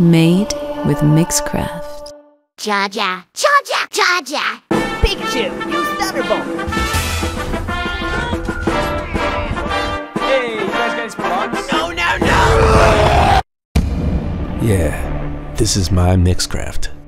Made with Mixcraft. Jaja, Jaja, Jaja. Pikachu, use Thunderbolt. Hey, you guys got any? No, no, no! Yeah, this is my Mixcraft.